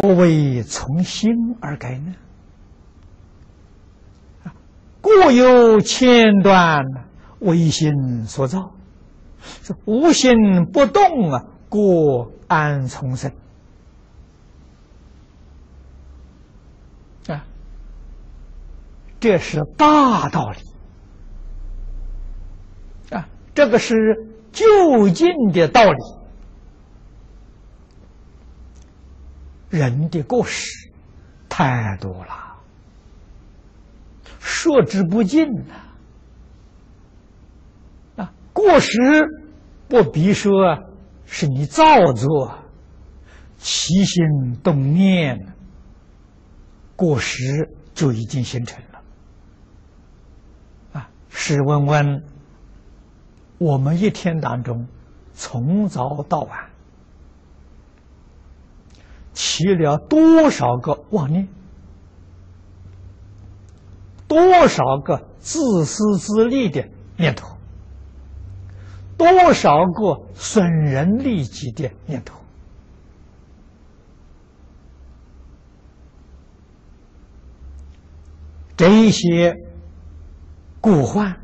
何为从心而改呢？故有千端，唯心所造。是无心不动啊，故安从生？啊，这是大道理啊，这个是就近的道理。人的过失太多了，说之不尽呐。啊，过失不必说是你造作，起心动念，过失就已经形成了。啊，试问问，我们一天当中，从早到晚。起了多少个妄念，多少个自私自利的念头，多少个损人利己的念头，这些过患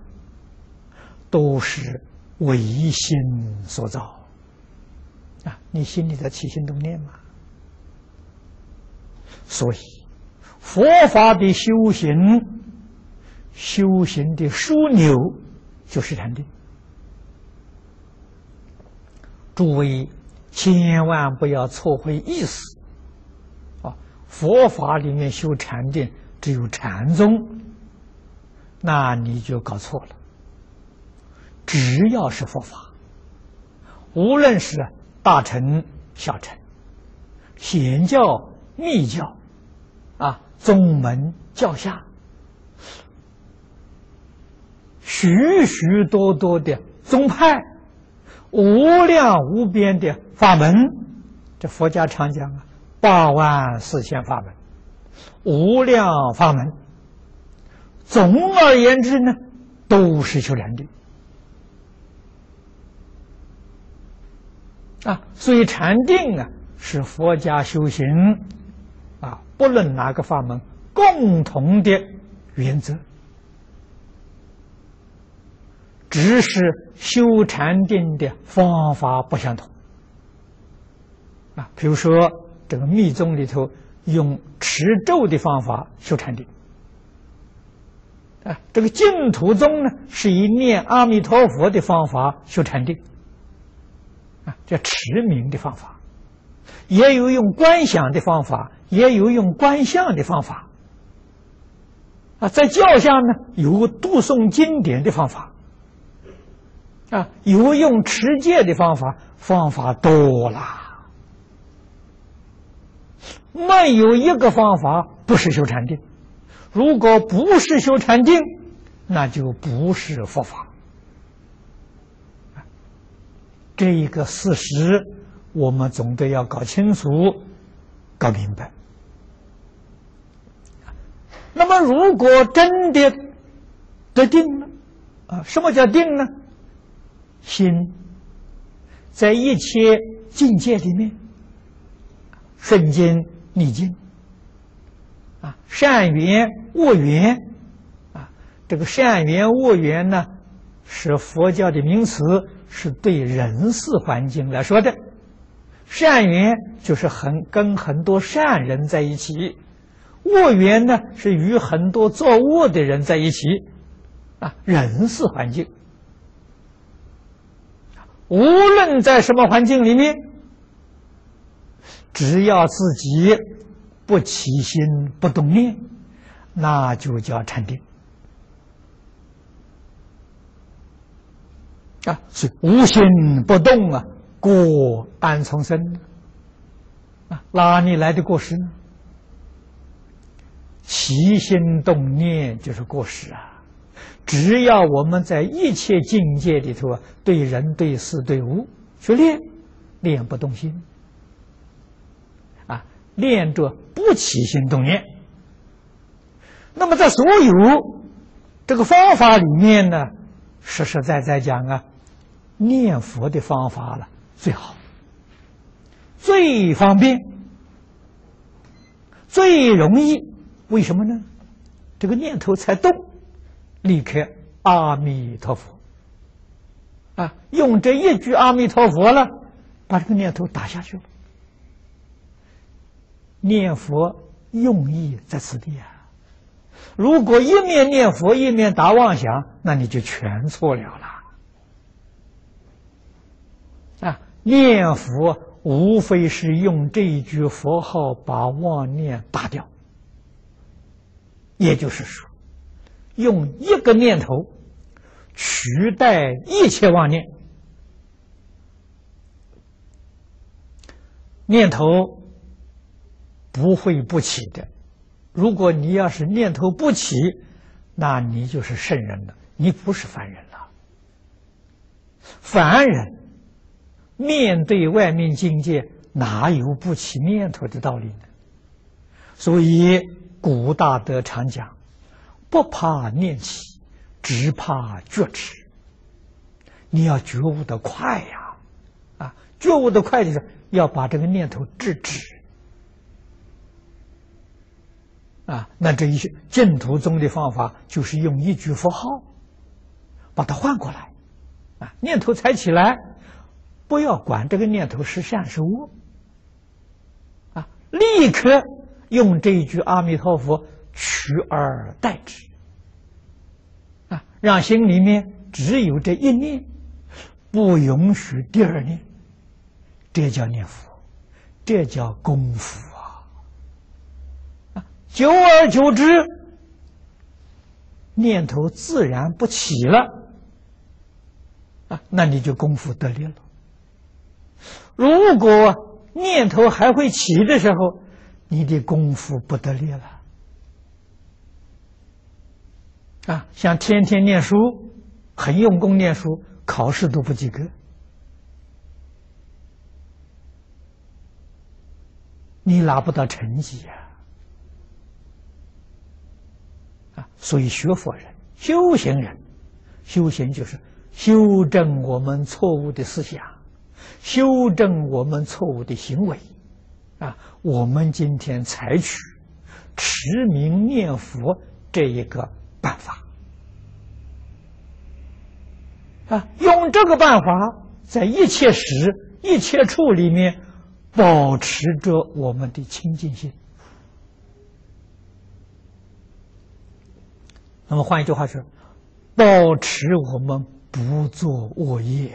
都是唯心所造啊！你心里在起心动念吗？所以，佛法的修行，修行的枢纽就是禅定。诸位千万不要错会意思啊！佛法里面修禅定只有禅宗，那你就搞错了。只要是佛法，无论是大乘、小乘、显教。密教，啊，宗门教下，许许多多的宗派，无量无边的法门，这佛家常讲啊，八万四千法门，无量法门。总而言之呢，都是修禅定啊，所以禅定啊，是佛家修行。啊，不论哪个法门，共同的原则，只是修禅定的方法不相同。啊，比如说这个密宗里头用持咒的方法修禅定，啊，这个净土宗呢是以念阿弥陀佛的方法修禅定，啊，叫持名的方法，也有用观想的方法。也有用观相的方法，啊，在教下呢有读诵经典的方法，啊，有用持戒的方法，方法多啦，没有一个方法不是修禅定。如果不是修禅定，那就不是佛法。这一个事实，我们总得要搞清楚、搞明白。那么，如果真的得定了，啊，什么叫定呢？心在一切境界里面，顺境逆境，啊，善缘恶缘，啊，这个善缘恶缘呢，是佛教的名词，是对人事环境来说的。善缘就是很跟很多善人在一起。恶缘呢，是与很多作恶的人在一起，啊，人事环境，无论在什么环境里面，只要自己不起心不动念，那就叫禅定。啊，是无心不动啊，过安从生啊，哪里来的过失呢？起心动念就是过失啊！只要我们在一切境界里头啊，对人、对事、对物去练，练不动心啊，练着不起心动念。那么在所有这个方法里面呢，实实在在讲啊，念佛的方法了最好，最方便最容易，为什么呢？这个念头才动，立刻阿弥陀佛啊！用这一句阿弥陀佛了，把这个念头打下去了。念佛用意在此地啊！如果一面念佛一面打妄想，那你就全错了啦！啊，念佛无非是用这一句佛号把妄念打掉，也就是说，用一个念头取代一切妄念，念头。不会不起的。如果你要是念头不起，那你就是圣人了，你不是凡人了。凡人面对外面境界，哪有不起念头的道理呢？所以古大德常讲：不怕念起，只怕觉迟。你要觉悟的快呀，啊，觉悟的快就是要把这个念头制止。啊，那这一些净土宗的方法就是用一句佛号，把它换过来，啊，念头才起来，不要管这个念头是善是恶，啊，立刻用这一句阿弥陀佛取而代之，啊，让心里面只有这一念，不允许第二念，这叫念佛，这叫功夫啊。久而久之，念头自然不起了，啊，那你就功夫得力了。如果念头还会起的时候，你的功夫不得力了。啊，像天天念书，很用功念书，考试都不及格，你拿不到成绩呀。所以，学佛人、修行人，修行就是修正我们错误的思想，修正我们错误的行为。啊，我们今天采取持名念佛这一个办法，啊，用这个办法，在一切时、一切处里面，保持着我们的清净心。那么换一句话说，保持我们不做恶业。